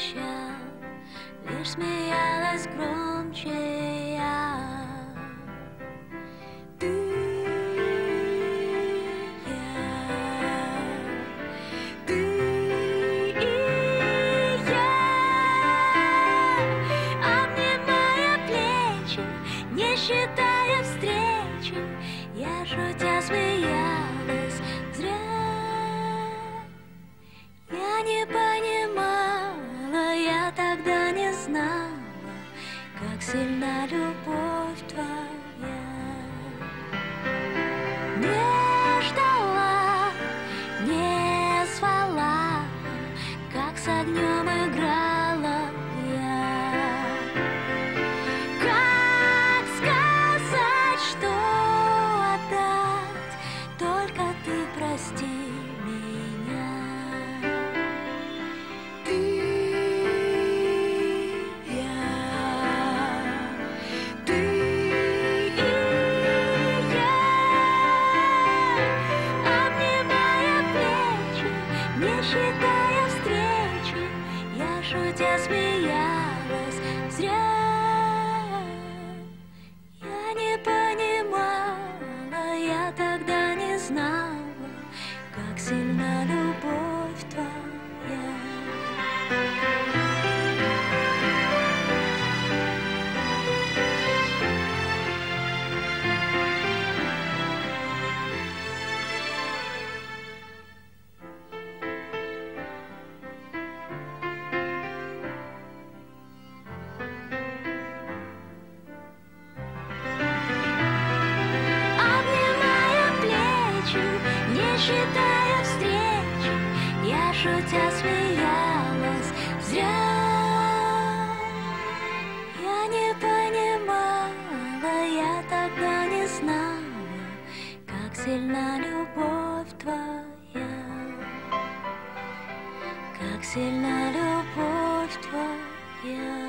чаще Лишь смеялась громче я. Ты, я Ты и я. Обнимая плечи, не считая встречи Я шутя смеялась. Тогда не знала Как сильна любовь я шутя считая встречи, я шутя смеялась зря. Я не понимала, я тогда не знала, как сильна любовь твоя, как сильна любовь твоя.